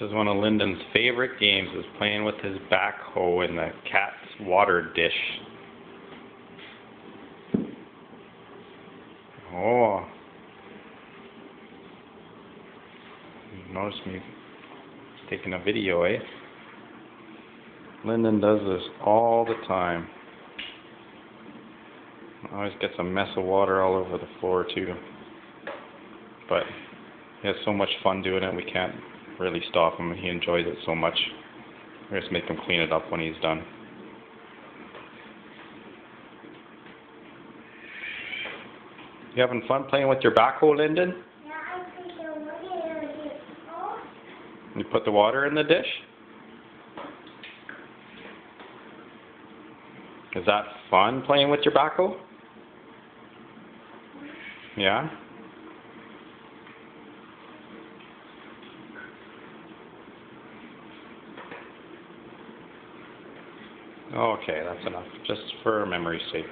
This is one of Linden's favorite games, is playing with his backhoe in the cat's water dish. Oh. Notice me taking a video, eh? Linden does this all the time. Always gets a mess of water all over the floor too. But he has so much fun doing it, we can't really stop him. He enjoys it so much. We just make him clean it up when he's done. You having fun playing with your backhoe, Linden? Yeah, I think you're looking at. You put the water in the dish? Is that fun playing with your backhoe? Yeah? Okay, that's enough. Just for memory's sakes.